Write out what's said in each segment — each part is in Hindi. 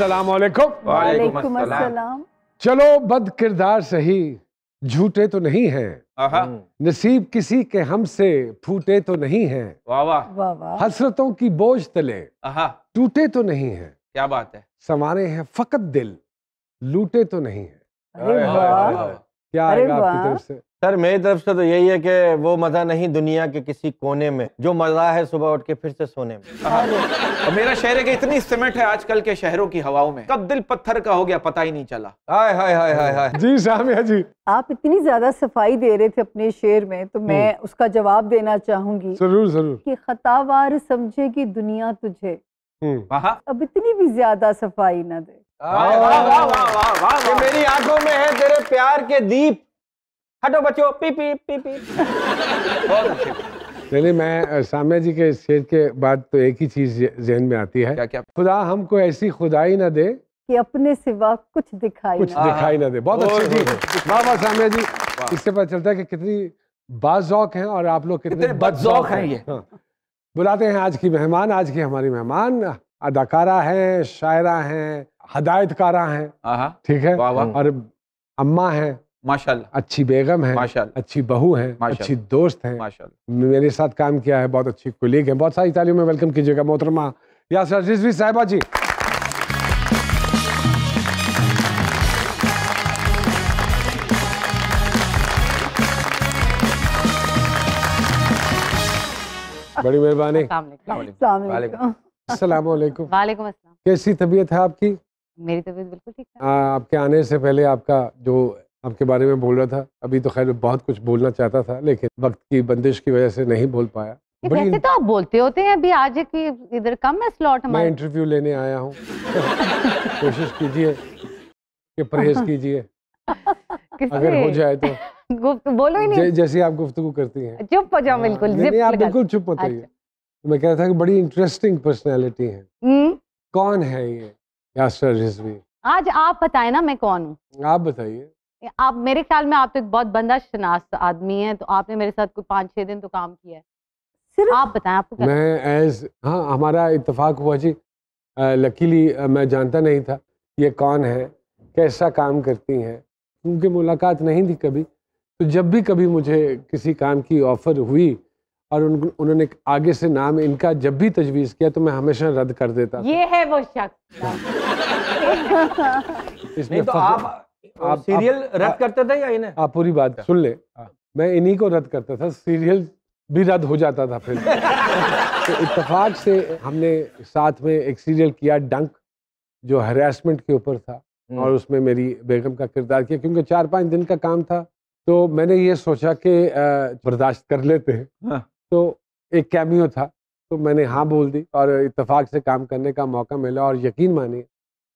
अस्सलाम वालेकुम वालेकुम अस्सलाम चलो बद किरदार सही झूठे तो नहीं हैं। आहा। नसीब किसी के हमसे फूटे तो नहीं हैं। वाह वाह। हसरतों की बोझ तले टूटे तो नहीं हैं। क्या बात है। समारे हैं फकत दिल लूटे तो नहीं हैं। क्या आएगा आपकी तरफ़ से? सर मेरी तरफ़ से तो यही है कि वो मज़ा नहीं दुनिया के किसी कोने में जो मज़ा है सुबह उठ के फिर से सोने में। और मेरा शहर है कि इतनी सिमट है आजकल के शहरों की हवाओं में। कब दिल पत्थर का हो गया पता ही नहीं चला। हाय हाय हाय हाय हाय। जी सामिया जी। आप इतनी ज़्यादा सफ़ाई दे रहे थे अपने शेर में तो मैं उसका जवाब देना चाहूँगी ज़रूर ज़रूर। कि खतावार समझेगी दुनिया तुझे। हम्म। अब इतनी भी ज़्यादा सफ़ाई ना दे। वाह वाह वाह वाह वाह वाह। कि वाह। मेरी आँखों में है तेरे प्यार के दीप। हटो बच्चों पी पी पी पी। बहुत अच्छे नहीं मैं सामिया जी के शेर के बाद तो एक ही चीज़ जहन में आती है। क्या क्या खुदा हमको ऐसी खुदाई ना दे कि अपने सिवा कुछ दिखाई कुछ ना दिखाई ना दे। बहुत अच्छी ओए, जी वाह वाह सामिया जी। इससे पता चलता है कि कितनी बाजौक हैं और आप लोग कितने बदजौक हैं ये। हाँ। बुलाते हैं आज की मेहमान। आज की हमारी मेहमान अदाकारा हैं शायरा हैं हदायतकारा हैं। ठीक है? वाह वाह। और अम्मा हैं। माशाल्लाह। अच्छी बेगम है माशाल्लाह। अच्छी बहू है अच्छी दोस्त है। माशाल्लाह। मेरे साथ काम किया है बहुत अच्छी कुलीग है। बहुत सारी तालियों में वेलकम कीजिएगा मोहतरमा। यासर रिजवी साहिबा जी। बड़ी मेहरबानी। अस्सलाम वालेकुम। वालेकुम वालेकुम अस्सलाम। कैसी तबीयत है आपकी? मेरी तबीयत बिल्कुल ठीक है। आपके आने से पहले आपका जो आपके बारे में बोल रहा था। अभी तो खैर बहुत कुछ बोलना चाहता था लेकिन वक्त की बंदिश की वजह से नहीं बोल पाया। वैसे तो आप बोलते होते हैं अभी आज कि इधर कम है स्लॉट मैं इंटरव्यू लेने आया हूँ। कोशिश कीजिए कि परहेज कीजिए। अगर हो जाए तो। बोलो ही नहीं। जैसी आप गुफ्तगू करती हैं। चुप हो जाओ बिल्कुल नहीं, आप बिल्कुल चुप मत आइए अच्छा। मैं कह रहा था कि बड़ी इंटरेस्टिंग पर्सनैलिटी है। कौन है ये? यासर रिजवी। आज आप बताए ना मैं कौन हूँ? आप बताइए। आप मेरे ख्याल में आप तो एक बहुत बंदा शनास आदमी है तो आपने मेरे साथ कोई पाँच छह दिन तो काम किया है। सिर्फ़ आप बताएँ आपको क्या मैं एज हाँ? हमारा इत्तेफाक हुआ जी। लकीली मैं जानता नहीं था ये कौन है कैसा काम करती हैं। क्योंकि मुलाकात नहीं थी कभी तो जब भी कभी मुझे किसी काम की ऑफ़र हुई और उन, उन्होंने आगे से नाम इनका जब भी तजवीज़ किया तो मैं हमेशा रद्द कर देता था। ये है वो शख्स। इसमें नहीं तो आप आप- सीरियल रद्द करते थे या इन्हें आप पूरी बात सुन ले हाँ। मैं इन्हीं को रद्द करता था सीरियल भी रद्द हो जाता था फिर तो इत्तेफाक से हमने साथ में एक सीरियल किया डंक जो हरासमेंट के ऊपर था हम्म। और उसमें मेरी बेगम का किरदार किया क्योंकि चार पाँच दिन का काम था तो मैंने ये सोचा कि बर्दाश्त कर लेते हैं हाँ। तो एक कैमियो था तो मैंने हाँ बोल दी और इत्तेफाक से काम करने का मौका मिला और यकीन मानिए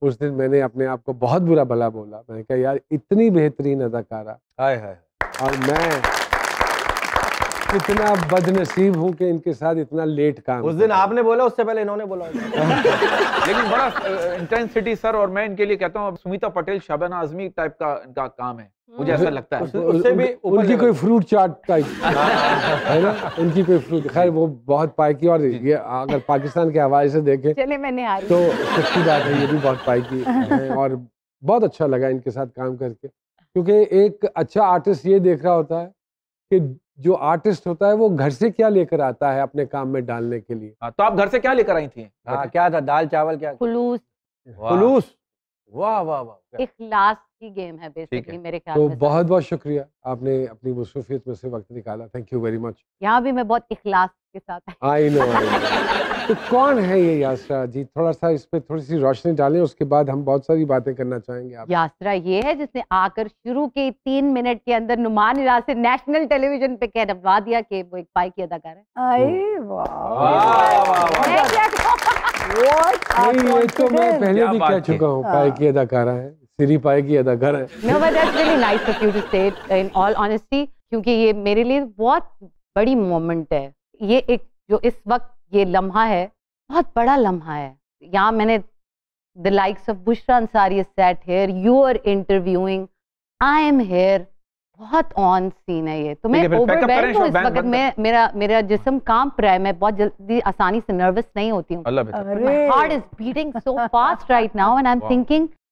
उस दिन मैंने अपने आप को बहुत बुरा भला बोला। मैंने कहा यार इतनी बेहतरीन अदाकारा। हाय हाय और मैं इतना बदनसीब हूँ कि इनके साथ इतना लेट काम उस दिन आपने बोला उससे पहले इन्होंने बोला लेकिन बड़ा इंटेंसिटी सर और मैं इनके लिए कहता हूँ सुमिता पटेल शबाना आजमी टाइप का इनका काम है। मुझे ऐसा लगता है। उस- उससे भी उन- उनकी कोई फ्रूट चाट टाइप है। ना? इनकी कोई फ्रूट खैर वो बहुत पाई की और ये अगर पाकिस्तान के हवाले से देखें चले मैंने तो सच्ची बात है ये भी बहुत पाई की है और बहुत अच्छा लगा इनके साथ काम करके। क्योंकि एक अच्छा आर्टिस्ट ये देख रहा होता है कि जो आर्टिस्ट होता है वो घर से क्या लेकर आता है अपने काम में डालने के लिए? आ, तो आप घर से क्या लेकर आई थी? हाँ क्या था? दाल चावल क्या? खुलूस। खुलूस। वाह वाह वाह इखलास की गेम है बेसिकली मेरे ख्याल तो में बहुत बहुत शुक्रिया आपने अपनी मसरूफियत में से वक्त निकाला। थैंक यू वेरी मच यहाँ भी मैं बहुत इखलास के साथ आई। आई नो तो कौन है ये यासरा जी? थोड़ा सा इस पे थोड़ी सी रोशनी डालें उसके बाद हम बहुत सारी बातें करना चाहेंगे आप यात्रा ये है जिसने आकर शुरू के तीन मिनट के अंदर नुमान निराज से नेशनल टेलीविज़न पे कह कहवा दिया कि वो एक पाई की अदाकार है। आए वाह। वाह, वाह, वाह। मैं क्या कहूँ? What ये तो मैं पहले भी कह चुका हूँ। पाए की अदाकारा है। सिरी पाए की अदाकारा है। No, but that's really nice of you to say it in all honesty, क्योंकि ये मेरे लिए बहुत बड़ी मोमेंट है। ये एक जो इस वक्त ये लम्हा है बहुत बड़ा लम्हा है। यहाँ मैंने the likes of Bushra Ansari set here you are interviewing I am here बहुत ऑन सीन है ये। तो मैं है, ओवरवेल्म हूँ इस वक्त मैं मेरा मेरा जिस्म काँप रहा है मैं बहुत जल्दी आसानी से नर्वस नहीं होती हूँ। अल्लाह बेहतर। अरे my heart is beating so fast right now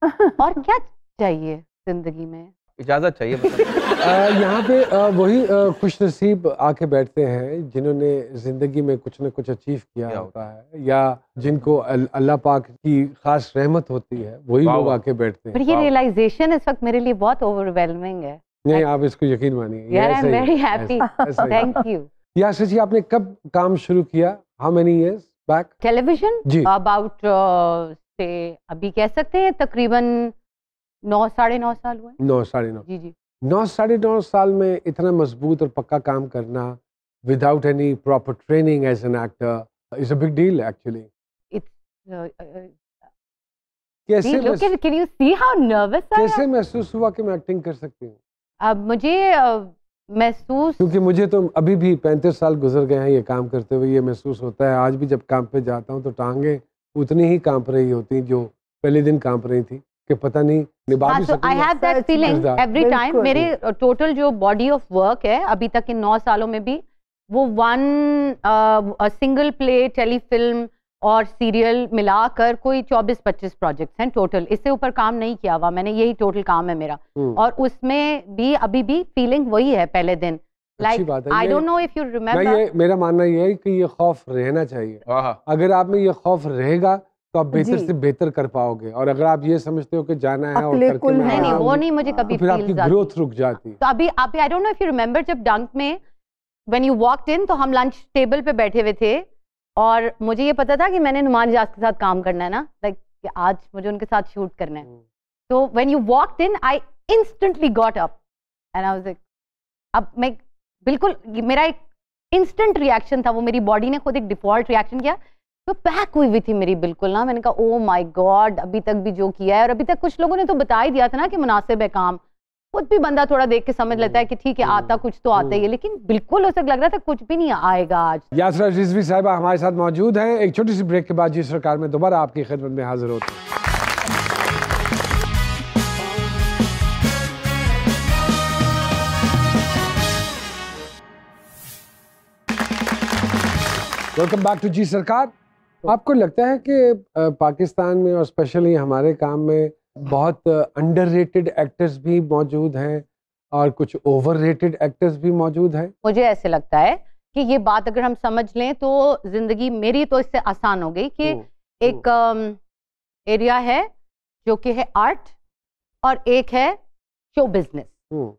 और क्या चाहिए ज़िंदगी में? इजाज़त चाहिए मतलब यहाँ पे वही खुश नसीब आके बैठते हैं जिन्होंने ज़िंदगी में कुछ न कुछ अचीव किया होता है या जिनको अल्लाह पाक की खास रहमत होती है वही लोग आके बैठते पर हैं ये रियलाइजेशन इस वक्त मेरे लिए बहुत ओवरवेलमिंग है। नहीं आप इसको यकीन मानिए ये यार आई एम वेरी हैप्पी ऐसा। थैंक यू यासिर जी आपने कब काम शुरू किया? How many years back television ji. About से अभी कह सकते हैं तकरीबन नौ साढ़े नौ साल हुए नौ साढ़े नौ। जी जी। नौ साढ़े नौ साल में इतना मज़बूत और पक्का काम करना without any proper training as an actor is a big deal actually कैसे महसूस हुआ कि मैं एक्टिंग कर सकती हूँ? अब मुझे महसूस क्योंकि मुझे तो अभी भी पैंतीस साल गुजर गए हैं ये काम करते हुए ये महसूस होता है आज भी जब काम पे जाता हूँ तो टांगे। उतनी ही काँप रही होती जो पहले दिन काँप रही थी कि पता नहीं निभा हाँ भी so I have that feeling every time मेरे टोटल जो बॉडी ऑफ़ वर्क है अभी तक इन नौ सालों में भी वो वन सिंगल प्ले टेलीफिल्म और सीरियल मिलाकर कोई 24-25 प्रोजेक्ट्स हैं टोटल इससे ऊपर काम नहीं किया हुआ मैंने यही टोटल काम है मेरा। हम्म, और उसमें भी अभी भी फीलिंग वही है पहले दिन। Like I don't know if you मैं ये मेरा मानना ये है कि ये खौफ रहना चाहिए। अगर आप में ये खौफ रहेगा तो आप बेहतर से बेहतर कर पाओगे। और अगर आप ये समझते हो कि जाना है और करके मैं नहीं नहीं वो नहीं मुझे हाँ। कभी तो फिर आपकी फील जाती। ग्रोथ रुक जाती। तो अभी अभी I don't know if you remember जब डंक में व्हेन यू वॉकड इन तो हम लंच टेबल पे बैठे हुए थे। और मुझे ये पता था कि मैंने नुमान जाज के साथ काम करना है ना लाइक आज मुझे उनके साथ शूट करना है। हम्म। तो when you walked in I instantly got up and I was like अब मैं बिल्कुल मेरा एक इंस्टेंट रिएक्शन था वो मेरी बॉडी ने खुद एक डिफ़ॉल्ट रिएक्शन किया तो पैक हुई हुई थी मेरी बिल्कुल ना मैंने कहा ओ माय गॉड अभी तक भी जो किया है और अभी तक कुछ लोगों ने तो बता ही दिया था ना कि मुनासिब है काम। खुद भी बंदा थोड़ा देख के समझ लेता है कि ठीक है आता कुछ तो आता ही है लेकिन बिल्कुल उसे लग रहा था कुछ भी नहीं आएगा आज। यासरा रिजवी साहिबा हमारे साथ मौजूद हैं। एक छोटी सी ब्रेक के बाद जी सरकार में दोबारा आपकी खिदमत में हाजिर होते हैं। वेलकम बैक टू जी सरकार आपको लगता है कि पाकिस्तान में और स्पेशली हमारे काम में बहुत अंडररेटेड एक्टर्स भी मौजूद हैं और कुछ ओवररेटेड एक्टर्स भी मौजूद हैं? मुझे ऐसे लगता है कि ये बात अगर हम समझ लें तो ज़िंदगी मेरी तो इससे आसान हो गई कि एक एरिया है जो कि है आर्ट और एक है शो बिज़नेस।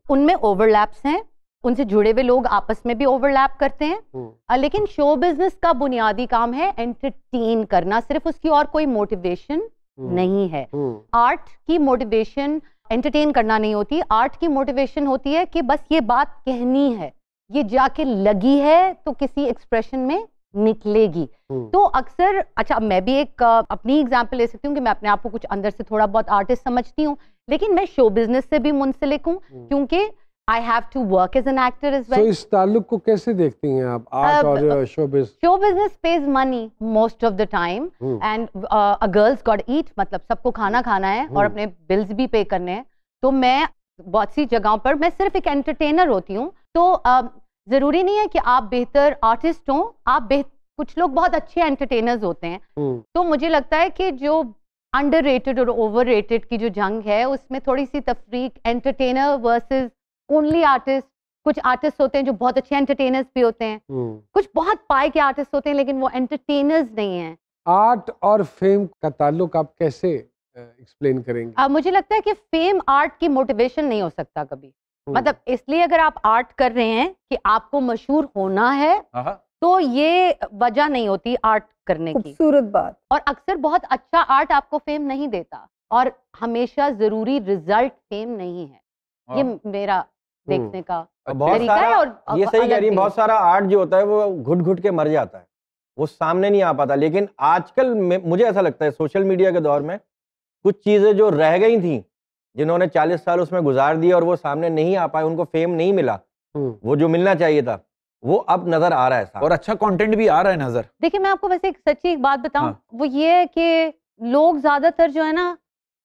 उनमें ओवरलैप्स हैं उनसे जुड़े हुए लोग आपस में भी ओवरलैप करते हैं। हम्म, लेकिन शो बिज़नेस का बुनियादी काम है एंटरटेन करना सिर्फ़ उसकी और कोई मोटिवेशन हम्म, नहीं है। हम्म, आर्ट की मोटिवेशन एंटरटेन करना नहीं होती। आर्ट की मोटिवेशन होती है कि बस ये बात कहनी है ये जाके लगी है तो किसी एक्सप्रेशन में निकलेगी। हम्म, तो अक्सर अच्छा मैं भी एक अपनी एग्ज़ाम्पल ले सकती हूँ कि मैं अपने आप को कुछ अंदर से थोड़ा बहुत आर्टिस्ट समझती हूँ लेकिन मैं शो बिज़नेस से भी मुंसलिक हूँ हम्म। क्योंकि I have to work as an actor as तो वेल इस ताल्लुक को कैसे देखती हैं आप? आर्ट अब- और showbiz show business pays money most of the time and a girls got eat मतलब सबको खाना खाना है और हम्म। अपने बिल्स भी पे करने हैं। तो मैं बहुत सी जगहों पर मैं सिर्फ़ एक एंटरटेनर होती हूँ। तो अ, ज़रूरी नहीं है कि आप बेहतर आर्टिस्ट हो। आप कुछ लोग बहुत अच्छे एंटरटेनर्स होते हैं। हम्म, तो मुझे लगता है कि जो अंडर और ओवर की जो जंग है उसमें थोड़ी सी तफरीक एंटरटेनर वर्सेस ओनली आर्टिस्ट कुछ आर्टिस्ट होते हैं जो बहुत अच्छे एंटरटेनर्स भी होते हैं। हम्म। कुछ बहुत पाए के आर्टिस्ट होते हैं लेकिन वो एंटरटेनर्स नहीं है। आर्ट और फेम का ताल्लुक आप कैसे एक्सप्लेन करेंगे? अब मुझे लगता है कि फेम आर्ट की मोटिवेशन नहीं हो सकता कभी। हम्म, मतलब इसलिए अगर आप आर्ट कर रहे हैं कि आपको मशहूर होना है हाँ तो ये वजह नहीं होती आर्ट करने की। खूबसूरत बात। और अक्सर बहुत अच्छा आर्ट आपको फेम नहीं देता। और हमेशा ज़रूरी रिज़ल्ट फेम नहीं है। ये हाँ। मेरा हम्म। देखने का बहुत तरीका है सारा और ये सही कह रही है बहुत सारा आर्ट जो होता है वो घुट घुट के मर जाता है। वो सामने नहीं आ पाता लेकिन आजकल में- मुझे ऐसा लगता है सोशल मीडिया के दौर में कुछ चीज़ें जो रह गई थी जिन्होंने 40 साल उसमें गुजार दिए और वो सामने नहीं आ पाए उनको फेम नहीं मिला हम्म, वो जो मिलना चाहिए था वो अब नज़र आ रहा है और अच्छा कंटेंट भी आ रहा है नज़र। देखिए मैं आपको वैसे एक सच्ची एक बात बताऊँ हाँ। वो ये है कि लोग ज़्यादातर जो है ना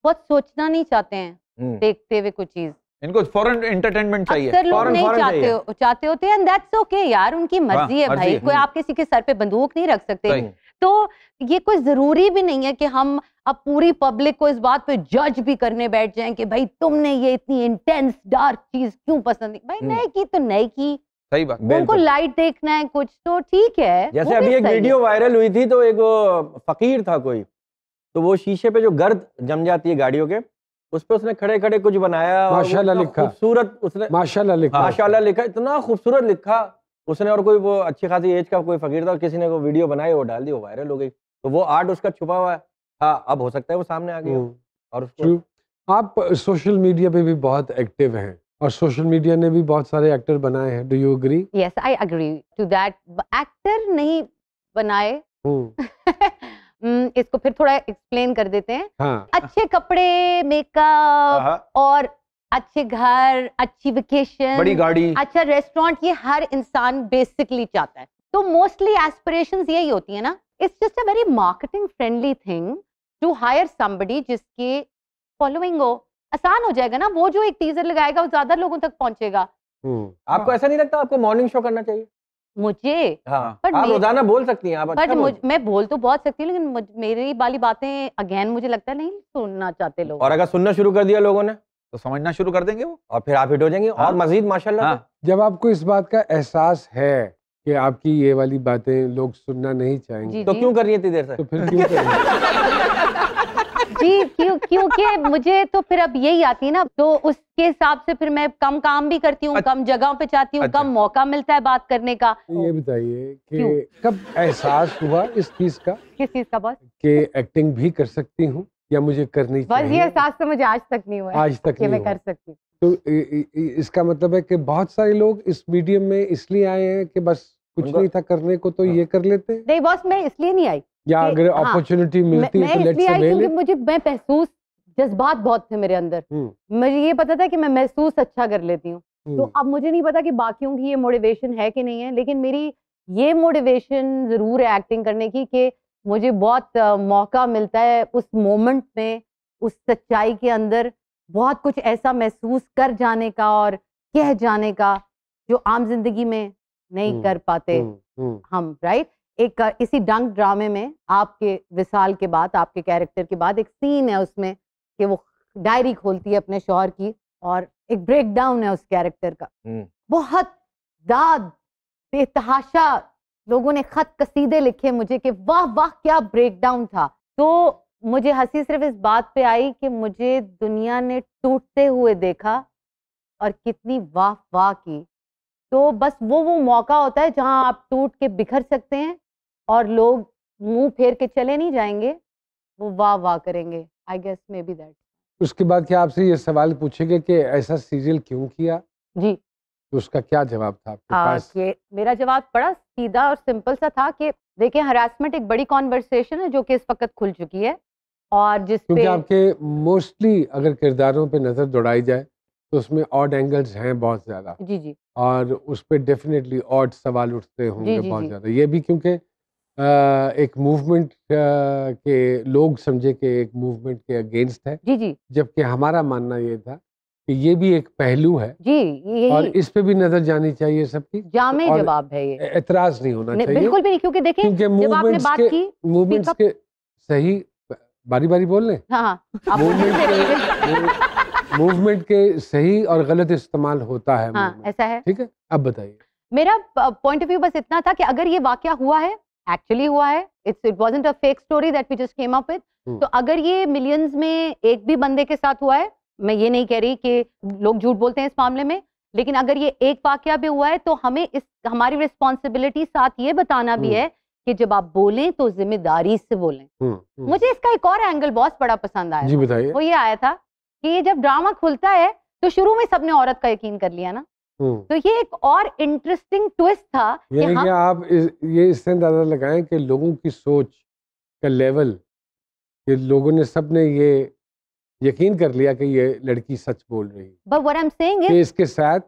बहुत सोचना नहीं चाहते हैं हम्म, देखते हुए कुछ चीज़। इनको फॉरेन एंटरटेनमेंट चाहिए। अक्सर लोग नहीं चाहते हो चाहते होते हैं दैट्स ओके यार उनकी मर्ज़ी है हाँ, भाई कोई हम्म। आप किसी के सर पे बंदूक नहीं रख सकते। तो ये कोई ज़रूरी भी नहीं है कि हम अब पूरी पब्लिक को इस बात पे जज भी करने बैठ जाएँ कि भाई तुमने ये इतनी इंटेंस डार्क चीज़ क्यों पसंद नहीं भाई हम्म। नहीं की तो नहीं की। सही बात उनको लाइट देखना है कुछ तो ठीक है जैसे अभी एक वीडियो वायरल हुई थी तो एक वो फकीर था कोई तो वो शीशे पे जो गर्द जम जाती है गाड़ियों के उस पर उसने खड़े खड़े कुछ बनाया माशाल्लाह लिखा। खूबसूरत उसने माशाल्लाह लिखा। माशाल्लाह लिखा इतना खूबसूरत लिखा। उसने और कोई वो अच्छी खासी एज का कोई फकीर था और किसी ने वो वीडियो बनाई वो डाल दी वो वायरल हो गई। तो वो आर्ट उसका छुपा हुआ है। हाँ अब हो सकता है वो सामने आ गया। हो। हम्म, और उसको आप सोशल मीडिया पे भी बहुत एक्टिव हैं और सोशल मीडिया ने भी बहुत सारे एक्टर बनाए हैं। Do you agree yes I agree to that actor नहीं बनाए। हम्म, इसको फिर थोड़ा एक्सप्लेन कर देते हैं। हाँ। अच्छे कपड़े मेकअप और अच्छे घर अच्छी वेकेशन बड़ी गाड़ी। अच्छा रेस्टोरेंट ये हर इंसान बेसिकली चाहता है। तो मोस्टली एस्पिरेशंस यही होती है ना। It's just a very marketing friendly thing to hire somebody जिसकी फॉलोइंग हो। आसान हो जाएगा ना। वो जो एक टीजर लगाएगा वो ज़्यादा लोगों तक पहुंचेगा। हम्म, आपको ऐसा नहीं लगता आपको मॉर्निंग शो करना चाहिए? मुझे। हाँ। पर आप रोज़ाना बोल सकती हैं आप पर अच्छा मुझ, मैं बोल तो बहुत सकती हूँ लेकिन मेरी वाली बातें अगेन मुझे लगता है नहीं सुनना चाहते लोग। और अगर सुनना शुरू कर दिया लोगों ने? तो समझना शुरू कर देंगे वो। और फिर आप हिट हो जाएँगे हाँ। और मजीद माशाल्लाह हाँ। जब आपको इस बात का एहसास है कि आपकी ये वाली बातें लोग सुनना नहीं चाहेंगे। तो क्यों कर रही है इतनी देर से? तो फिर क्यों करेंगे जी क्यों क्योंकि मुझे तो फिर अब यही आती है ना तो उसके हिसाब से फिर मैं कम काम भी करती हूँ अच्छा। कम जगहों पे जाती हूँ अच्छा। कम मौका मिलता है बात करने का ये बताइए? कि कब एहसास हुआ इस चीज़ का किस चीज़ का बॉस कि एक्टिंग भी कर सकती हूँ या मुझे करनी बस ये चाहिए एहसास तो मुझे आज तक नहीं हुआ आज तक नहीं मैं कर सकती हूँ तो इसका मतलब है कि बहुत सारे लोग इस मीडियम में इसलिए आए हैं कि बस कुछ नहीं था करने को तो हाँ। ये कर लेते हैं नहीं बॉस मैं इसलिए नहीं आई या अगर हाँ, अपॉर्चुनिटी मैं मिलती है तो लेट्स क्योंकि मुझे मैं महसूस जज्बात बहुत थे मेरे अंदर। हम्म, मुझे ये पता था कि मैं महसूस अच्छा कर लेती हूँ। तो अब मुझे नहीं पता कि बाकियों की ये मोटिवेशन है कि नहीं है लेकिन मेरी ये मोटिवेशन ज़रूर है एक्टिंग करने की कि मुझे बहुत मौका मिलता है उस मोमेंट में उस सच्चाई के अंदर बहुत कुछ ऐसा महसूस कर जाने का और कह जाने का जो आम ज़िंदगी में नहीं हम्म, कर पाते हम राइट एक इसी डंक ड्रामे में आपके विशाल के बाद आपके कैरेक्टर के बाद एक सीन है उसमें कि वो डायरी खोलती है अपने शोहर की और एक ब्रेक डाउन है उस कैरेक्टर का। हम्म। बहुत दाद बेतहाशा लोगों ने खत कसीदे लिखे मुझे कि वाह वाह क्या ब्रेक डाउन था। तो मुझे हँसी सिर्फ़ इस बात पे आई कि मुझे दुनिया ने टूटते हुए देखा और कितनी वाह वाह की। तो बस वो वो मौका होता है जहाँ आप टूट के बिखर सकते हैं। और लोग मुँह फेर के चले नहीं जाएँगे वो वाह वाह करेंगे। I guess maybe that उसके बाद क्या आपसे ये सवाल पूछेंगे कि ऐसा सीरियल क्यों किया? जी। तो उसका क्या जवाब था आपके आ, पास? कि मेरा जवाब बड़ा सीधा और सिंपल सा था कि देखिए हरासमेंट एक बड़ी कॉन्वर्सेशन है जो कि इस वक्त खुल चुकी है और जिस क्योंकि पे आपके मोस्टली अगर किरदारों पे नज़र दौड़ाई जाए तो उसमें ऑड एंगल्स हैं बहुत ज़्यादा। जी जी। और उस पर डेफिनेटली ऑड सवाल उठते होंगे जी, बहुत ज़्यादा। ये भी क्योंकि एक मूवमेंट के लोग समझे कि एक मूवमेंट के अगेंस्ट है। जी जी। जबकि हमारा मानना ये था कि ये भी एक पहलू है जी और इस पे भी नज़र जानी चाहिए सबकी जामे जवाब है ये। एतराज़ नहीं होना चाहिए बिल्कुल भी नहीं क्योंकि देखिए क्योंकि जब आपने मूवमेंट्स के मूवमेंट्स के सही बारी बारी बोल लें। हाँ हाँ मूवमेंट के मूवमेंट के सही और गलत इस्तेमाल होता है हाँ, ऐसा है। ठीक है? अब बताइए। मेरा पॉइंट ऑफ़ व्यू बस इतना था कि अगर ये वाकया हुआ है एक्चुअली हुआ है it's it wasn't a fake story that we just came up with. तो अगर ये मिलियंस में एक भी बंदे के साथ हुआ है मैं ये नहीं कह रही कि लोग झूठ बोलते हैं इस मामले में लेकिन अगर ये एक वाकया भी हुआ है तो हमें इस हमारी रिस्पॉन्सिबिलिटी साथ ये बताना भी हम्म। है कि जब आप बोलें तो ज़िम्मेदारी से बोलें हम्म, हम्म। मुझे इसका एक और एंगल बहुत बड़ा पसंद आया जी बताइए वो ये आया था कि ये जब ड्रामा खुलता है तो शुरू में सबने औरत का यकीन कर लिया ना। तो ये एक और इंटरेस्टिंग ट्विस्ट था कि हम कि आप इस, ये इससे अंदाज़ा लगाएँ कि लोगों की सोच का लेवल कि लोगों ने सबने ये यकीन कर लिया कि ये लड़की सच बोल रही है। But what I'm saying is इसके साथ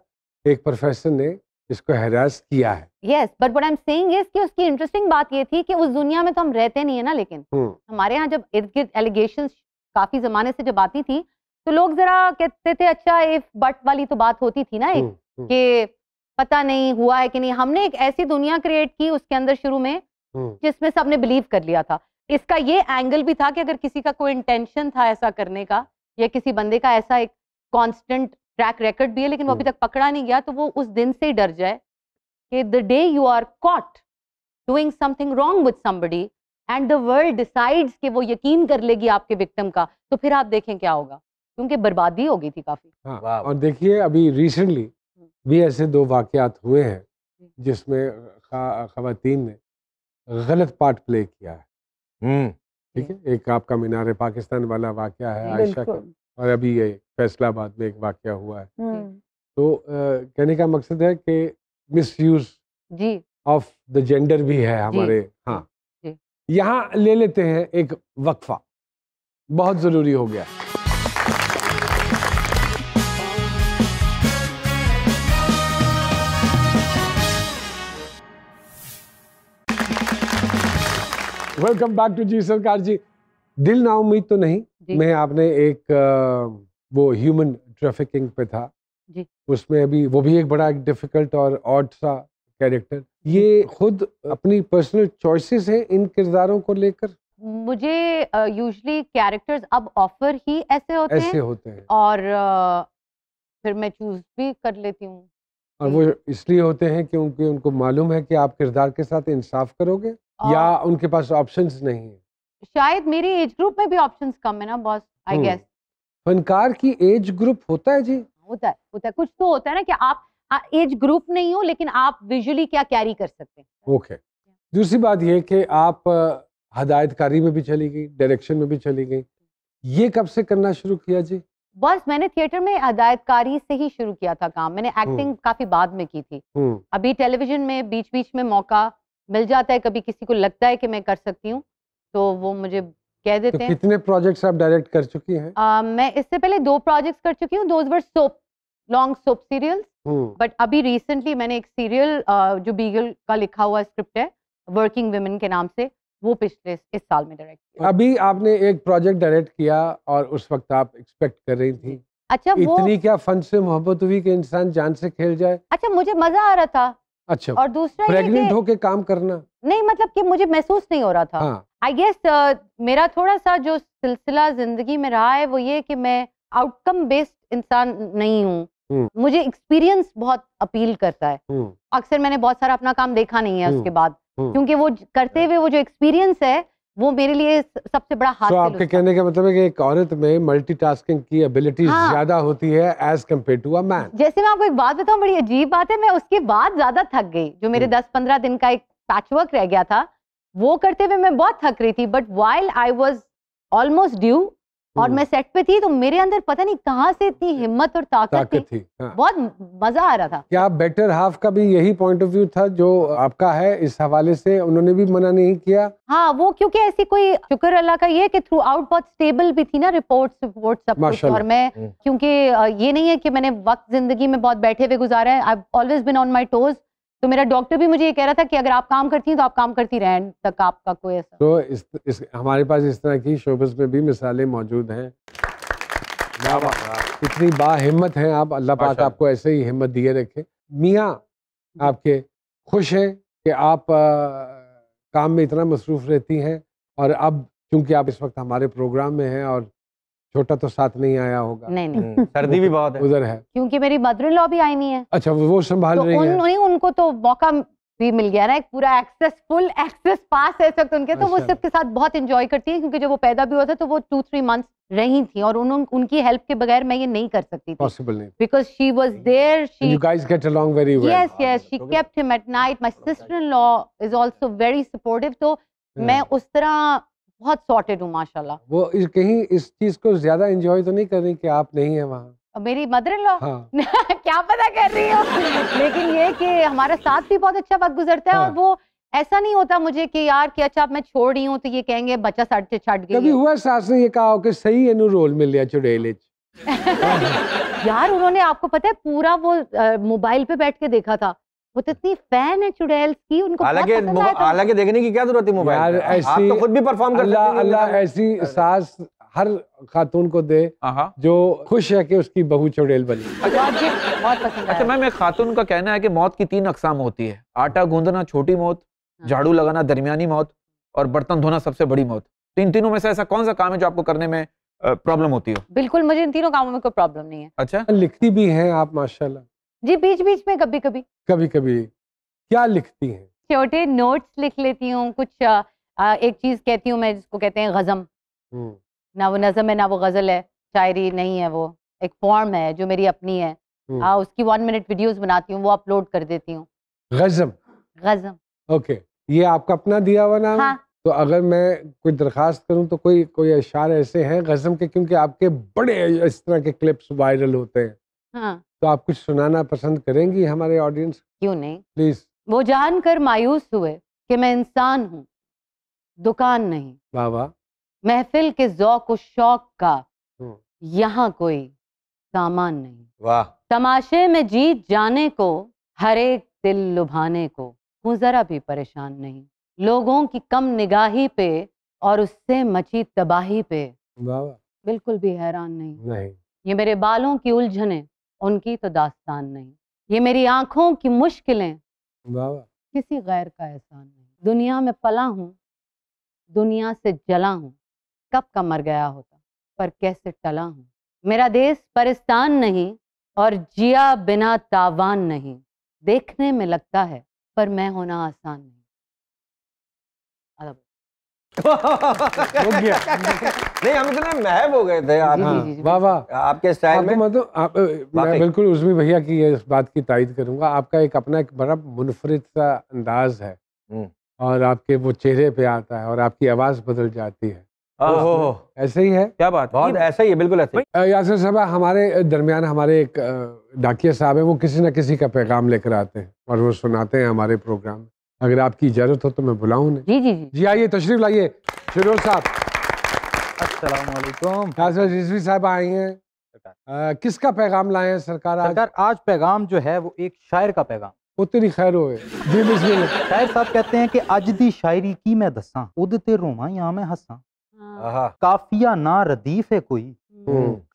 एक प्रोफेसर ने इसको हरास किया है। Yes but what I'm saying is कि उसकी इंटरेस्टिंग बात ये थी कि उस दुनिया में तो हम रहते नहीं है ना लेकिन हम्म, हमारे यहाँ जब इर्द गिर्द एलिगेशन काफ़ी जमाने से जब आती थी तो लोग जरा कहते थे अच्छा इफ़ बट वाली तो बात होती थी ना एक। हम्म, हम्म, कि पता नहीं हुआ है कि नहीं। हमने एक ऐसी दुनिया क्रिएट की उसके अंदर शुरू में हम्म, जिसमें सबने बिलीव कर लिया था। इसका ये एंगल भी था कि अगर किसी का कोई इंटेंशन था ऐसा करने का या किसी बंदे का ऐसा एक कांस्टेंट ट्रैक रिकॉर्ड भी है लेकिन वो अभी हम्म। तक पकड़ा नहीं गया तो वो उस दिन से ही डर जाए कि the day you are caught doing something wrong with somebody and the world decides कि वो यकीन कर लेगी आपके विक्टिम का तो फिर आप देखें क्या होगा। क्योंकि बर्बादी हो गई थी काफ़ी। हाँ और देखिए अभी रिसेंटली भी ऐसे दो वाकयात हुए हैं जिसमें खा- खवातीन ने गलत पार्ट प्ले किया है। ठीक है? एक आपका मीनार पाकिस्तान वाला वाकया है आयशा का और अभी ये फैसलाबाद में एक वाकया हुआ है। तो अ, कहने का मकसद है कि misuse of the gender भी है हमारे हाँ। यहाँ ले लेते हैं एक वक्फा। बहुत ज़रूरी हो गया। वेलकम बैक टू जी सरकार जी दिल ना उम्मीद तो नहीं। मैं आपने एक वो ह्यूमन ट्रैफिकिंग पे था। जी। उसमें अभी वो भी एक बड़ा डिफ़िकल्ट और ऑड सा कैरेक्टर ये खुद अपनी पर्सनल चॉइसेस हैं इन किरदारों को लेकर? मुझे यूजुअली कैरेक्टर्स अब ऑफ़र ही ऐसे होते ऐसे हैं होते हैं। और अ, फिर मैं चूज़ भी कर लेती हूँ। और वो इसलिए होते हैं क्योंकि उनको मालूम है कि आप किरदार के साथ इंसाफ करोगे। या उनके पास ऑप्शंस नहीं है? शायद मेरी एज ग्रुप में भी ऑप्शंस कम है ना बॉस आई हम्म। गेस फनकार की एज ग्रुप होता है जी? होता है होता है। कुछ तो होता है ना कि आप एज ग्रुप नहीं हो लेकिन आप विजुअली क्या कैरी कर सकते हैं। ओके दूसरी बात यह कि आप हदायतकारी में भी चली गई डायरेक्शन में भी चली गई। ये कब से करना शुरू किया जी? बस मैंने थिएटर में हदायतकारी से ही शुरू किया था काम। मैंने एक्टिंग काफ़ी बाद में की थी। हम्म। अभी टेलीविज़न में बीच बीच में मौका मिल जाता है कभी किसी को लगता है कि मैं कर सकती हूँ तो वो मुझे कह देते तो देते हैं। कितने प्रोजेक्ट्स आप डायरेक्ट कर चुकी हैं? मैं इससे पहले दो प्रोजेक्ट्स कर चुकी हूँ those were soap long soap serials but अभी रिसेंटली मैंने एक सीरियल जो बीगल का लिखा हुआ स्क्रिप्ट है वर्किंग वुमेन के नाम से वो पिछले इस साल में डायरेक्ट किया। अभी आपने एक प्रोजेक्ट डायरेक्ट किया और उस वक्त आप एक्सपेक्ट कर रही थी। अच्छा इतनी वो क्या फन से मोहब्बत हुई कि इंसान जान से खेल जाए? अच्छा मुझे मज़ा आ रहा था। अच्छा और दूसरा प्रेग्नेंट होके काम करना। नहीं मतलब कि मुझे महसूस नहीं हो रहा था। हाँ। आई गेस मेरा थोड़ा सा जो सिलसिला ज़िंदगी में रहा है वो ये कि मैं आउटकम बेस्ड इंसान नहीं हूँ। हम्म। मुझे एक्सपीरियंस बहुत अपील करता है। हम्म। अक्सर मैंने बहुत सारा अपना काम देखा नहीं है हम्म, उसके बाद। क्योंकि वो करते हुए वो जो एक्सपीरियंस है वो मेरे लिए सबसे बड़ा हाथ so आपके कहने का मतलब है कि एक औरत में मल्टीटास्किंग की एबिलिटी हाँ। ज़्यादा होती है as compare to a man जैसे मैं आपको एक बात बताऊँ बड़ी अजीब बात है मैं उसके बाद ज़्यादा थक गई जो मेरे दस 10-15 दिन का एक पैचवर्क रह गया था वो करते हुए मैं बहुत थक रही थी but while I was almost due और हम्म। मैं सेट पे थी तो मेरे अंदर पता नहीं कहाँ से इतनी हिम्मत और ताकत, ताकत थी। थी हाँ। बहुत मज़ा आ रहा था। क्या बेटर हाफ़ का भी यही पॉइंट ऑफ़ व्यू था जो आपका है इस हवाले से उन्होंने भी मना नहीं किया? हाँ वो क्योंकि ऐसी कोई शुक्र अल्लाह का ये कि थ्रू आउट बहुत स्टेबल भी थी ना रिपोर्ट्स रिपोर्ट सब कुछ। और मैं हम्म। क्योंकि ये नहीं है कि मैंने वक्त ज़िंदगी में बहुत बैठे हुए गुजारा है। I always been on my toes तो मेरा डॉक्टर भी मुझे ये कह रहा था कि अगर आप काम करती हैं तो आप काम करती रहें तक आपका कोई ऐसा। तो इस, इस हमारे पास इस तरह की शोबस में भी मिसालें मौजूद हैं। वाह, वाह, वाह। इतनी हैं आप अल्लाह पाक आपको ऐसे ही हिम्मत दिए रखे। मियाँ आपके खुश हैं कि आप अ, काम में इतना मसरूफ रहती हैं और अब क्योंकि आप इस वक्त हमारे प्रोग्राम में हैं और छोटा तो साथ नहीं आया होगा। नहीं नहीं। हम्म, सर्दी भी बहुत है। उधर है। क्योंकि मेरी मदर इन लॉ भी आई नहीं है। अच्छा वो संभाल तो रही उन है। उन्हीं उनको तो मौका भी मिल गया ना एक पूरा एक्सेस फुल एक्सेस पास है इस वक्त उनके तो वो अच्छा। सबके साथ बहुत इंजॉय करती हैं क्योंकि जब वो पैदा भी हुआ था तो वो टू थ्री मंथ्स रही थी और उन, उनकी हेल्प के बगैर मैं ये नहीं कर सकती थी। पॉसिबल नहीं। She was there she you guys get along very well yes yes she Okay. kept him at night. My sister-in-law is also very तो मैं उस तरह बहुत सॉर्टेड हूँ माशाल्लाह। वो इस, कहीं इस चीज़ को ज़्यादा एंजॉय तो नहीं कर रही कि आप नहीं है वहाँ? मेरी मदर इन लॉ हाँ। क्या पता कर रही हो? लेकिन ये कि हमारा साथ भी बहुत अच्छा वक्त गुजरता है और हाँ। वो ऐसा नहीं होता मुझे कि यार कि अच्छा मैं छोड़ रही हूँ तो ये कहेंगे बच्चा सड़ से छट गई कभी हुआ सास ने ये कहा हो कि सही एनु रोल मिल लिया चुड़ैल। यार उन्होंने आपको पता है पूरा वो मोबाइल पे बैठ के देखा था। वो तो इतनी फ़ैन है चुड़ैल की उनको हालाँकि। हालाँकि देखने की क्या ज़रूरत है मोबाइल? आप ऐसी तो खुद भी परफॉर्म कर अल्लाह अल्लाह ऐसी सास हर खातून को दे जो खुश है कि उसकी बहू चुड़ैल बनी। पसंद अच्छा मैम एक खातून का कहना है कि मौत की तीन अकसाम होती है। आटा गूंदना छोटी मौत हाँ। झाड़ू लगाना दरमियानी मौत और बर्तन धोना सबसे बड़ी मौत। तो इन तीनों में से ऐसा कौन सा काम है जो आपको करने में प्रॉब्लम होती हो? बिल्कुल मुझे इन तीनों कामों में कोई प्रॉब्लम नहीं है। अच्छा। लिखती भी हैं आप माशाल्लाह। जी बीच बीच में कभी कभी कभी कभी क्या लिखती हैं? छोटे नोट्स लिख लेती हूँ कुछ अ, एक चीज़ कहती हूँ मैं जिसको कहते हैं गजम। ना वो नज़म है ना वो गज़ल है शायरी नहीं है वो। एक फॉर्म है जो मेरी अपनी है। आ, उसकी वन मिनट वीडियोस बनाती हूँ वो अपलोड कर देती हूँ। गजम? गजम। ओके ये आपका अपना दिया हुआ नाम हाँ? तो अगर मैं कोई दरखास्त करूँ तो कोई कोई अशार ऐसे हैं गजम के क्योंकि आपके बड़े इस तरह के क्लिप्स वायरल होते हैं। हाँ। तो आप कुछ सुनाना पसंद करेंगी हमारे ऑडियंस क्यों नहीं? प्लीज़ वो जानकर मायूस हुए कि मैं इंसान हूँ दुकान नहीं। वाह महफिल के जौक व शौक का हम्म। यहाँ कोई सामान नहीं। वाह। तमाशे में जीत जाने को हर एक दिल लुभाने को हूँ जरा भी परेशान नहीं। लोगों की कम निगाही पे और उससे मची तबाही पे। वाह। बिल्कुल भी हैरान नहीं। नहीं। ये मेरे बालों की उलझने उनकी तो दास्तान नहीं। ये मेरी आँखों की मुश्किलें। किसी गैर का एहसान नहीं। दुनिया में पला हूँ दुनिया से जला हूँ कब का मर गया होता पर कैसे टला हूँ। मेरा देश परिस्तान नहीं और जिया बिना तावान नहीं। देखने में लगता है पर मैं होना आसान नहीं। गया नहीं हम इतने महब हो गए थे आप। वाह वाह। आपके स्टाइल में? मतलब आप मैं बिल्कुल उसमें भैया की इस बात की तायद करूँगा। आपका एक अपना एक बड़ा मुनफरद सा अंदाज है। हम्म। और आपके वो चेहरे पे आता है और आपकी आवाज़ बदल जाती है। ऐसे ही है? क्या बात। बहुत ऐसा ही है बिल्कुल ऐसा ही। यासिर साहब हमारे दरमियान हमारे एक डाकिया साहब है वो किसी न किसी का पैगाम लेकर आते हैं और वो सुनाते हैं हमारे प्रोग्राम में। अगर आपकी इजाज़त हो तो मैं बुलाऊ जी जी जी। जी आइए तशरीफ़ लाइए। फिरोज साहब। रिजवी साहब आए हैं। किसका पैगाम लाए हैं सरकार आज? सरकार आज पैगाम जो है वो एक शायर का पैगाम। उतनी खैर हो शायर साहब कहते हैं कि अज दी शायरी की मैं दसा उद ते या मैं हाँ। काफिया ना रदीफ है कोई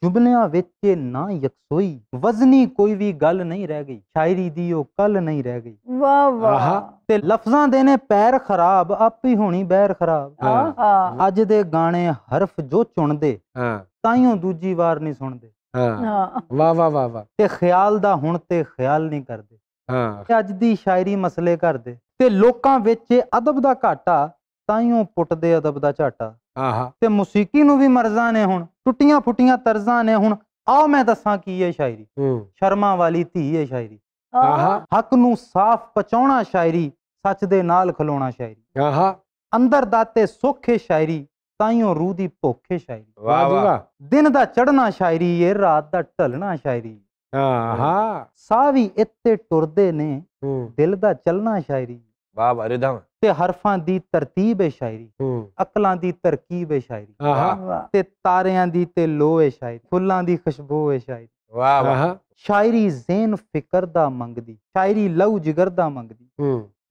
ਜੁਬਨਿਆ ਵਿੱਚ ਨਾ ਯਕਸੋਈ ਵਜ਼ਨੀ ਕੋਈ ਵੀ ਗੱਲ ਨਹੀਂ ਰਹਿ ਗਈ ਸ਼ਾਇਰੀ ਦੀ ਉਹ ਕੱਲ ਨਹੀਂ ਰਹਿ ਗਈ ਵਾਹ ਵਾਹ ਤੇ ਲਫ਼ਜ਼ਾਂ ਦੇ ਨੇ ਪੈਰ ਖਰਾਬ ਆਪ ਹੀ ਹੋਣੀ ਬਹਿਰ ਖਰਾਬ ਅੱਜ ਦੇ ਗਾਣੇ ਹਰਫ ਜੋ ਚੁਣਦੇ ਤਾਈਓ ਦੂਜੀ ਵਾਰ ਨਹੀਂ ਸੁਣਦੇ ਹਾਂ ਵਾਹ ਵਾਹ ਵਾਹ ਵਾਹ ਤੇ ਖਿਆਲ ਦਾ ਹੁਣ ਤੇ ਖਿਆਲ ਨਹੀਂ ਕਰਦੇ ਹਾਂ ਅੱਜ ਦੀ ਸ਼ਾਇਰੀ ਮਸਲੇ ਕਰਦੇ ਤੇ ਲੋਕਾਂ ਵਿੱਚ ਅਦਬ ਦਾ ਘਾਟਾ ਤਾਈਓ ਪੁੱਟਦੇ ਅਦਬ ਦਾ ਝਾਟਾ ਆਹਾ ਤੇ ਮੌਸੀਕੀ ਨੂੰ ਵੀ ਮਰਜ਼ਾ ਨੇ ਹੁਣ ਟੁੱਟੀਆਂ ਫੁੱਟੀਆਂ ਤਰਜ਼ਾਂ ਨੇ ਹੁਣ। ਆਓ ਮੈਂ ਦੱਸਾਂ ਕੀ ਹੈ ਸ਼ਾਇਰੀ। ਸ਼ਰਮਾ ਵਾਲੀ ਧੀ ਹੈ ਸ਼ਾਇਰੀ। ਹੱਕ ਨੂੰ ਸਾਫ਼ ਪਚਾਉਣਾ ਸ਼ਾਇਰੀ ਸੱਚ ਦੇ ਨਾਲ ਖਲੋਣਾ ਸ਼ਾਇਰੀ। ਆਹਾ। ਅੰਦਰ ਦਾਤੇ ਸੁੱਖੇ ਸ਼ਾਇਰੀ ਤਾਈਓ ਰੂਹ ਦੀ ਭੁੱਖੇ ਸ਼ਾਇਰੀ। ਵਾਹ ਵਾਹ। ਦਿਨ ਦਾ ਚੜਨਾ ਸ਼ਾਇਰੀ ਏ ਰਾਤ ਦਾ ਢਲਣਾ ਸ਼ਾਇਰੀ ਆਹਾ। ਸਾਹ ਵੀ ਇੱਥੇ ਟੁਰਦੇ ਨੇ ਦਿਲ ਦਾ ਚਲਣਾ ਸ਼ਾਇਰੀ ਵਾਹ ਅਰਦਮ ਤੇ ਹਰਫਾਂ ਦੀ ਤਰਤੀਬ ਹੈ ਸ਼ਾਇਰੀ ਅਕਲਾਂ ਦੀ ਤਰਕੀਬ ਹੈ ਸ਼ਾਇਰੀ ਤੇ ਤਾਰਿਆਂ ਦੀ ਤੇ ਲੋਹ ਹੈ ਸ਼ਾਇਰੀ ਫੁੱਲਾਂ ਦੀ ਖੁਸ਼ਬੂ ਹੈ ਸ਼ਾਇਰੀ ਵਾਹ ਵਾਹ ਸ਼ਾਇਰੀ ਜ਼ੇਨ ਫਿਕਰ ਦਾ ਮੰਗਦੀ ਸ਼ਾਇਰੀ ਲਹੂ ਜਿਗਰ ਦਾ ਮੰਗਦੀ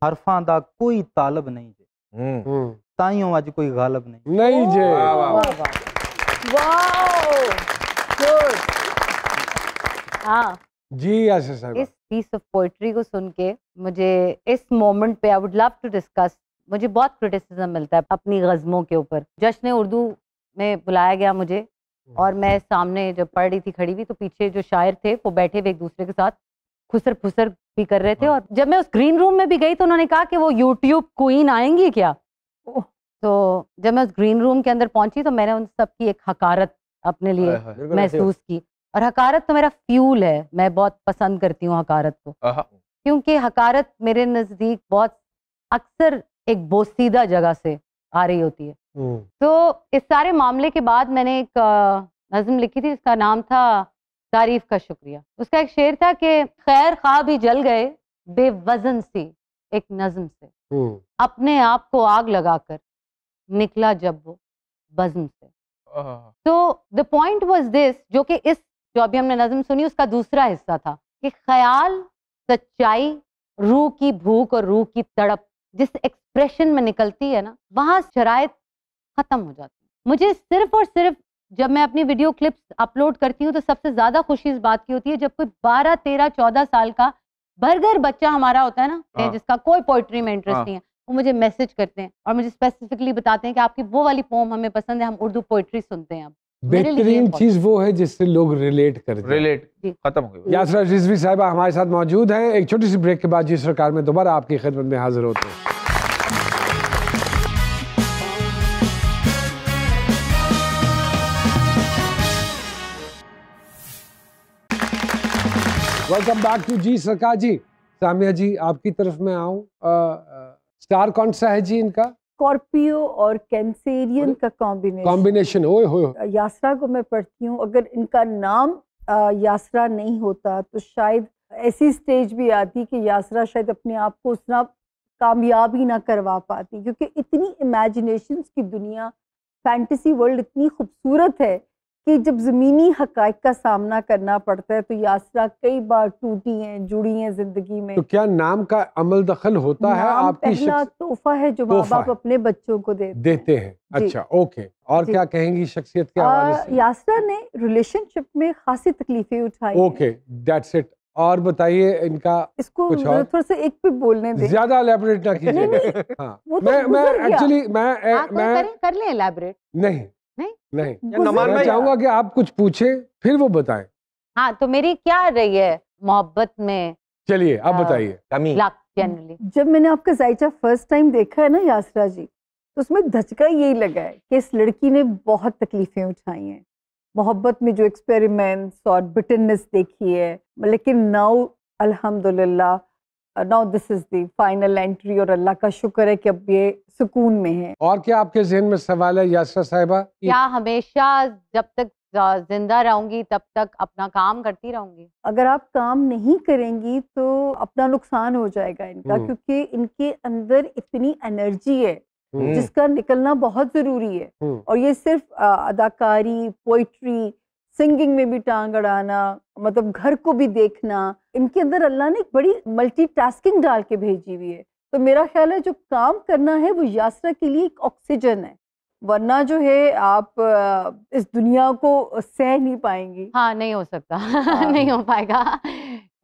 ਹਰਫਾਂ ਦਾ ਕੋਈ ਤਾਲਬ ਨਹੀਂ ਜੇ ਹੂੰ ਤਾਈਓ ਅੱਜ ਕੋਈ ਗਾਲਬ ਨਹੀਂ ਨਹੀਂ ਜੇ ਵਾਹ ਵਾਹ ਵਾਓ ਗੁੱਡ ਹਾਂ जी यासिर साहब इस पीस ऑफ़ पोइट्री को सुन के मुझे इस मोमेंट पे I would love to discuss मुझे बहुत क्रिटिसिज्म मिलता है अपनी गज़मों के ऊपर। जश्न उर्दू में बुलाया गया मुझे और मैं सामने जब पढ़ रही थी खड़ी हुई तो पीछे जो शायर थे वो बैठे हुए एक दूसरे के साथ खुसर फुसर भी कर रहे थे और जब मैं उस ग्रीन रूम में भी गई तो उन्होंने कहा कि वो यूट्यूब क्वीन आएँगी क्या? तो जब मैं उस ग्रीन रूम के अंदर पहुँची तो मैंने उन सब की एक हकारत अपने लिए ही महसूस की। और हकारत तो मेरा फ्यूल है मैं बहुत पसंद करती हूँ हकारत को। क्योंकि हकारत मेरे नज़दीक बहुत अक्सर एक बोसीदा जगह से आ रही होती है। तो इस सारे मामले के बाद मैंने एक नज़म लिखी थी जिसका नाम था तारीफ़ का शुक्रिया। उसका एक शेर था कि खैर खा भी जल गए बेवजन सी एक नज्म से। अपने आप को आग लगाकर निकला जब वो बज्म से। तो द पॉइंट वाज दिस जो कि इस जो अभी हमने नज़म सुनी उसका दूसरा हिस्सा था कि ख्याल सच्चाई रूह की भूख और रूह की तड़प जिस एक्सप्रेशन में निकलती है ना वहाँ शराइत खत्म हो जाती है मुझे सिर्फ़ और सिर्फ़ जब मैं अपनी वीडियो क्लिप्स अपलोड करती हूँ तो सबसे ज़्यादा खुशी इस बात की होती है जब कोई 12 13 14 साल का बर्गर बच्चा हमारा होता है ना हाँ। जिसका कोई पोइट्री में इंटरेस्ट हाँ। नहीं है वो मुझे मैसेज करते हैं और मुझे स्पेसिफिकली बताते हैं कि आपकी वो वाली पोम हमें पसंद है हम उर्दू पोइट्री सुनते हैं अब बेहतरीन चीज़ वो है। जिससे लोग रिलेट कर हैं। रिलेट जी। खत्म हो गया। यासरा रिजवी साहिबा हमारे साथ मौजूद हैं। एक छोटी सी ब्रेक के बाद जी सरकार में दोबारा आपकी खिदमत में हाजिर होते हैं। वेलकम बैक टू जी सरकार जी सामिया जी आपकी तरफ़ में आऊँ। स्टार कौन सा है जी इनका? स्कॉर्पियो और कैंसेरियन का कॉम्बिनेशन कॉम्बिनेशन ओए होए यासरा को मैं पढ़ती हूँ अगर इनका नाम यासरा नहीं होता तो शायद ऐसी स्टेज भी आती कि यासरा शायद अपने आप को उतना कामयाब ही ना करवा पाती क्योंकि इतनी इमेजिनेशन की दुनिया फैंटेसी वर्ल्ड इतनी खूबसूरत है कि जब ज़मीनी हकाइक का सामना करना पड़ता है तो यासरा कई बार टूटी हैं जुड़ी हैं ज़िंदगी में। तो क्या नाम का अमल दखल होता है आपकी पहला शख्स तोहफा है जो माँ बाप अपने बच्चों को देते देते हैं। अच्छा ओके। और क्या कहेंगी शख्सियत के हवाले आ, से? यासरा ने रिलेशनशिप में खासी तकलीफें उठाई ओके दैट्स इट और बताइए इनका इसको कुछ और? थोड़ा सा एक पे बोलने दे। ज़्यादा एलेबोरेट ना कीजिए। हाँ। तो मैं मैं एक्चुअली मैं हाँ, मैं करें कर लें elaborate नहीं। नहीं? नहीं। मैं चाहूँगा कि आप कुछ पूछें फिर वो बताएँ। हाँ तो मेरी क्या रही है मोहब्बत में? चलिए अब हाँ। बताइए। कमी। जनरली। जब मैंने आपका जायचा फ़र्स्ट टाइम देखा है ना यासरा जी तो उसमें धचका यही लगा है कि इस लड़की ने बहुत तकलीफें उठाई हैं। मोहब्बत में जो एक्सपेरिमेंट्स और बिटरनेस देखी है लेकिन नाउ अल्हम्दुलिल्लाह now this is the final entry और अल्लाह का शुक्र है कि अब ये सुकून में है। और क्या आपके जहन में सवाल है यासरा साहिबा? क्या हमेशा जब तक ज़िंदा रहूँगी तब तक अपना काम करती रहूँगी। अगर आप काम नहीं करेंगी तो अपना नुकसान हो जाएगा इनका हम्म। क्योंकि इनके अंदर इतनी एनर्जी है हम्म, जिसका निकलना बहुत ज़रूरी है। हम्म, और ये सिर्फ़ अदाकारी पोइट्री सिंगिंग में भी टांग अड़ाना मतलब घर को भी देखना इनके अंदर अल्लाह ने एक बड़ी मल्टीटास्किंग डाल के भेजी हुई है। तो मेरा ख्याल है जो काम करना है वो यासरा के लिए एक ऑक्सीजन है वरना जो है आप इस दुनिया को सह नहीं पाएँगी। हाँ नहीं हो सकता। हाँ। नहीं हो पाएगा।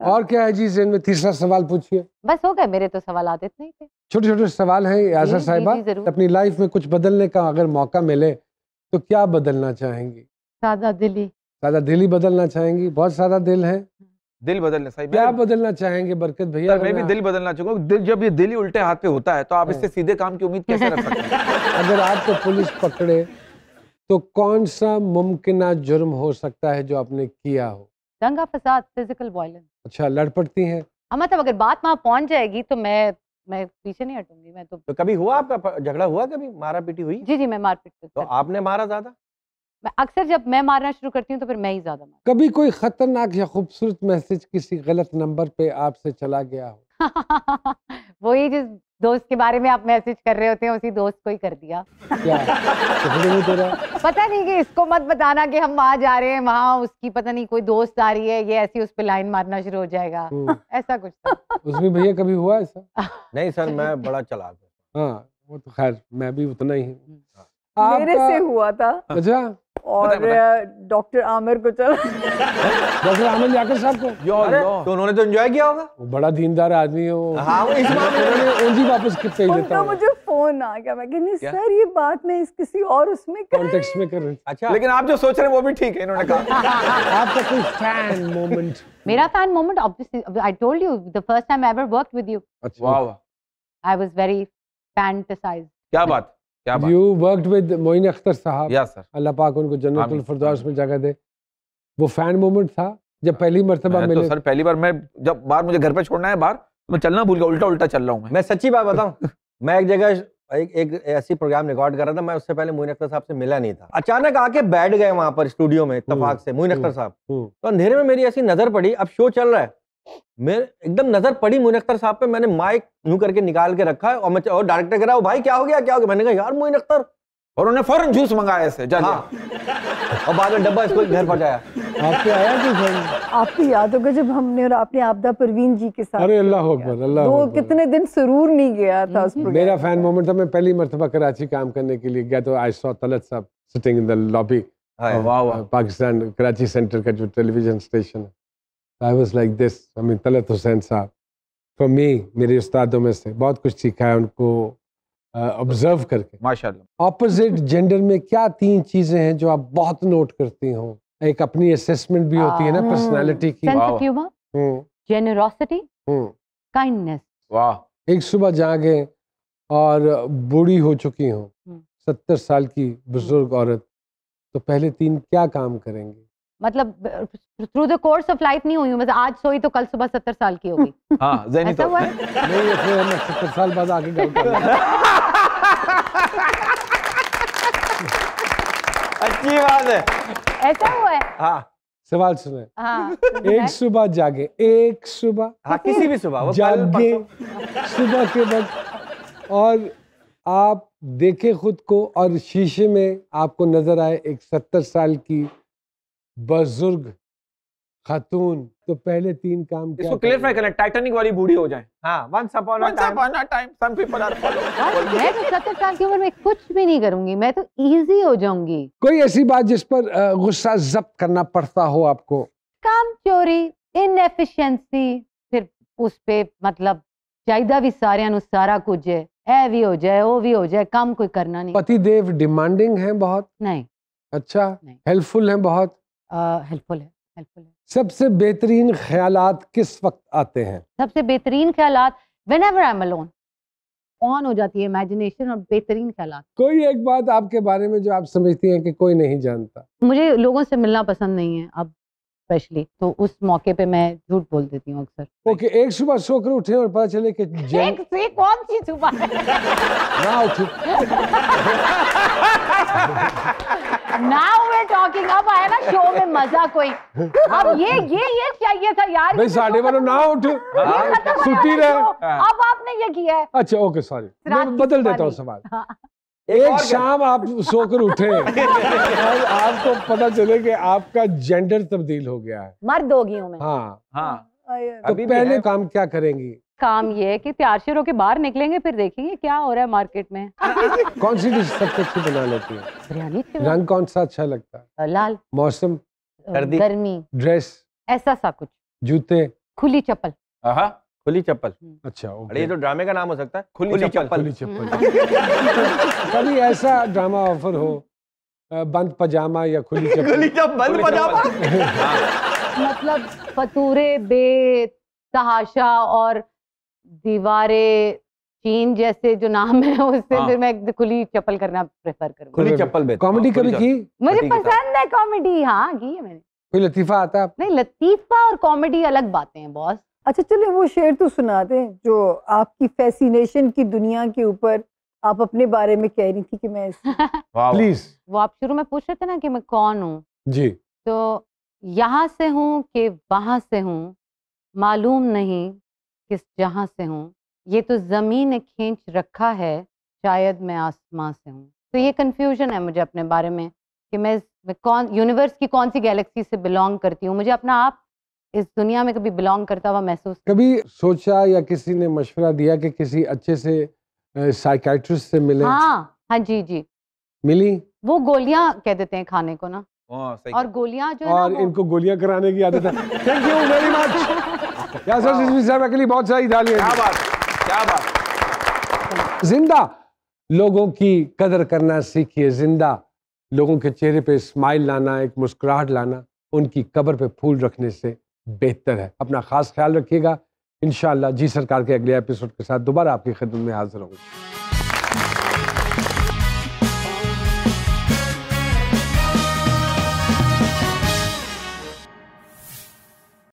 और क्या है जी जहन में तीसरा सवाल पूछिए। बस हो गए मेरे तो सवाल आते नहीं थे। छोटे छोटे सवाल हैं यासर साहिबा अपनी लाइफ में कुछ बदलने का अगर मौका मिले तो क्या बदलना चाहेंगी? सादा दिली। सादा दिल ही बदलना चाहेंगी। बहुत सारा दिल है। दिल बदलने सही। क्या बदलना चाहेंगे बरकत भैया? मैं भी दिल बदलना चाहूँगा। दिल जब ये दिल ही उल्टे हाथ पे होता है तो आप हाँ। इससे सीधे काम की उम्मीद कैसे रख सकते हैं? अगर आपको पुलिस पकड़े तो कौन सा मुमकिन जुर्म हो सकता है जो आपने किया हो? दंगा फसाद फ़िज़िकल वायलेंस अच्छा लड़ पड़ती हैं। हाँ मतलब अगर बात वहाँ पहुँच जाएगी तो मैं मैं पीछे नहीं हटूँगी मैं तो तो कभी हुआ आपका झगड़ा हुआ कभी? मारा पीटी हुई? जी जी मैं मारपीट तो आपने मारा ज़्यादा? मैं अक्सर जब मैं मारना शुरू करती हूँ तो फिर मैं ही ज़्यादा कभी कोई खतरनाक या खूबसूरत मैसेज किसी गलत नंबर पे आपसे चला गया हो? वही जिस दोस्त के बारे में आप मैसेज कर रहे होते हैं उसी दोस्त को ही कर दिया। क्या? तेरा पता नहीं कि इसको मत बताना कि हम वहाँ जा रहे हैं वहाँ उसकी पता नहीं कोई दोस्त आ रही है ये ऐसी उस पर लाइन मारना शुरू हो जाएगा। हम्म, ऐसा कुछ उसमें भैया कभी हुआ ऐसा? नहीं सर मैं बड़ा चला हूँ। हाँ वो तो खैर मैं भी उतना ही हूँ। मेरे से हुआ था। अच्छा? और डॉक्टर आमिर को चल। डॉक्टर आमिर याकर साहब को। तो उन्होंने तो एंजॉय किया होगा। वो बड़ा दीनदार आदमी है वो। हाँ वो इस मामले में उन्होंने ऊंजी वापस भेज देता उनका मुझे फ़ोन आ गया। मैं कही नहीं क्या? सर ये बात मैं इस किसी और उसमें कर। कॉन्टेक्स्ट में कर रही अच्छा। लेकिन आप जो सोच रहे हैं वो भी ठीक है इन्होंने कहा। आपका कोई फ़ैन मोमेंट मेरा fan moment obviously I told you the first time I ever worked with you अच्छा। वाह वाह। आई वाज वेरी फैंटेसाइज्ड क्या बात? क्या बात you worked with Moin Akhtar साहब। या सर। अल्लाह पाक उनको जन्नतुल फिरदौस में जगह दे। वो फ़ैन मोमेंट था जब पहली मर्तबा मैं तो सर पहली बार मैं जब बाहर मुझे घर पे छोड़ना है बाहर तो मैं चलना भूल गया उल्टा उल्टा चल रहा हूँ मैं। मैं सच्ची बात बताऊँ? मैं एक जगह एक, एक ऐसी प्रोग्राम रिकॉर्ड कर रहा था मैं उससे पहले मोइन अख्तर साहब से मिला नहीं था। अचानक आके बैठ गए वहाँ पर स्टूडियो में इत्तेफाक से मोइन अख्तर हम्म, साहब। हम्म। तो अंधेरे में मेरी ऐसी नज़र पड़ी अब शो चल रहा है। मैं एकदम नज़र पड़ी मोइन अख्तर साहब पे मैंने माइक यूँ करके निकाल के रखा है और मैं और डायरेक्टर कह रहा हूँ भाई क्या हो गया क्या हो गया? मैंने कहा यार मोइन अख्तर और उन्होंने फ़ौरन जूस मंगाया ऐसे जा हाँ। और बाद में डब्बा इसको घर पहुँचाया। आपके आया कोई फ़ैन आपको याद होगा जब हमने और आपने आपदा परवीन जी के साथ अरे अल्लाह अकबर अल्लाह दो अकबर। कितने दिन सुरूर नहीं गया था उस मेरा फ़ैन मोमेंट था मैं पहली मरतबा कराची काम करने के लिए गया तो आई सॉ तलत साहब सिटिंग इन द लॉबी वाह वाह पाकिस्तान कराची सेंटर का जो टेलीविज़न स्टेशन है। I was like this I Talat Hussain साहब फ्रॉम मी मेरे उस्तादों में से बहुत कुछ सीखा है उनको ऑब्ज़र्व करके। माशाल्लाह। ऑपोजिट जेंडर में क्या तीन चीज़ें हैं जो आप बहुत नोट करती हो? एक अपनी असेसमेंट भी होती है ना पर्सनालिटी की. ऑफ़ ह्यूमर हम्म, जेनरोसिटी हम्म। काइंडनेस वाह। एक सुबह जागे और बूढ़ी हो चुकी हो हम्म। सत्तर साल की बुज़ुर्ग औरत तो पहले तीन क्या काम करेंगे? मतलब through the course of life नहीं हुई हूँ बस आज सोई तो कल सुबह सत्तर साल की होगी। हाँ जहनी ऐसा हुआ? है नहीं ये फिर मैं सत्तर साल बाद आगे अच्छी बात है। ऐसा हुआ है? हाँ। सवाल सुने। हाँ एक सुबह जागे एक सुबह। हाँ किसी भी सुबह जागे सुबह के वक्त और आप देखे खुद को और शीशे में आपको नज़र आए एक सत्तर साल की बुज़ुर्ग खातून तो पहले तीन काम इसको क्लियरफाई करना टाइटैनिक वाली बूढ़ी हो जाए। हाँ once upon a time some people are मैं तो सत्तर साल की उम्र में कुछ भी नहीं करूँगी मैं तो इजी हो जाऊँगी। कोई ऐसी बात जिस पर गुस्सा जब्त करना पड़ता हो आपको? काम चोरी इनएफिशिएंसी फिर उस पे मतलब चाहिदा भी सारे सारा कुछ है। ऐ भी हो जाए वो भी हो जाए काम कोई करना नहीं। पति देव डिमांडिंग है बहुत। नहीं। अच्छा हेल्पफुल है बहुत। हेल्पफुल है हेल्पफुल है। सबसे बेहतरीन ख्याल किस वक्त आते हैं? सबसे बेहतरीन ख्याल whenever I am alone on हो जाती है इमेजिनेशन और बेहतरीन ख्याल कोई एक बात आपके बारे में जो आप समझती हैं कि कोई नहीं जानता? मुझे लोगों से मिलना पसंद नहीं है। अब स्पेशली तो उस मौके पे मैं झूठ बोल देती हूँ अक्सर। ओके एक सुबह सोकर उठे और पता चले कि जैन एक से कौन सी सुबह? ना उठे। नाउ वे टॉकिंग अब आया ना शो में मज़ा कोई। अब ये ये ये चाहिए था यार भाई साढ़े बारह ना उठ। सुती रहे। अब आपने ये किया है। अच्छा ओके सॉरी मैं बदल देता हूँ सवाल। हाँ। एक शाम आप सोकर उठे। और आपको पता चले कि आपका जेंडर तब्दील हो गया है। मर्द होगी हूँ मैं। हाँ। हाँ। तो अभी पहले काम क्या करेंगी? काम ये है कि तैयार श्योर होके बाहर निकलेंगे फिर देखेंगे क्या हो रहा है मार्केट में। कौन सी डिश सबसे अच्छी बना लेती है? बिरयानी रंग कौन सा अच्छा लगता है? लाल। मौसम? गर्मी। ड्रेस? ऐसा सा कुछ। जूते? खुली चप्पल। आहा, खुली चप्पल। अच्छा ओके। अरे ये तो ड्रामे का नाम हो सकता है। खुली खुली चप्पल। खुली चप्पल। कभी ऐसा ड्रामा ऑफ़र हो बंद पजामा या खुली चप्पल? खुली चप्पल बंद पजामा? हाँ, मतलब फतूरे बे तहाशा और दीवारे चीन जैसे जो नाम है उससे हाँ। फिर मैं खुली चप्पल करना प्रेफर करूँगी। खुली चप्पल बेहतर कॉमेडी हाँ, कभी की? मुझे पसंद है कॉमेडी हाँ की है मैंने। कोई लतीफा आता है? नहीं लतीफा और कॉमेडी अलग बातें हैं बॉस। अच्छा चलिए वो शेर तो सुना दें जो आपकी फैसिनेशन की दुनिया के ऊपर आप अपने बारे में कह रही थी कि मैं। प्लीज़ वो आप शुरू में पूछ रहे थे ना कि मैं कौन हूँ? जी। तो यहाँ से हूँ कि वहाँ से हूँ मालूम नहीं किस जहाँ से हूँ। ये तो ज़मीन ने खींच रखा है शायद मैं आसमां से हूँ। तो ये कंफ्यूजन है मुझे अपने बारे में कि मैं मैं कौन यूनिवर्स की कौन सी गैलेक्सी से बिलोंग करती हूँ? मुझे अपना आप इस दुनिया में कभी बिलोंग करता हुआ महसूस कभी सोचा या किसी ने मशवरा दिया कि किसी अच्छे से साइकाइट्रिस्ट से मिले? हाँ हाँ जी जी। मिली? वो गोलियाँ कह देते हैं खाने को ना। हाँ, सही। और गोलियाँ जो और ना इनको गोलियाँ कराने की आदत है। Thank you very much Yasir साहब के लिए बहुत सारी क्या बात क्या बात ज़िंदा लोगों की कदर करना सीखिए। ज़िंदा लोगों के चेहरे पे स्माइल लाना एक मुस्कुराहट लाना उनकी कब्र पे फूल रखने से। बेहतर है। अपना खास ख्याल रखिएगा। इन जी सरकार के अगले एपिसोड के साथ दोबारा आपकी खिदमत में हाजिर होंगे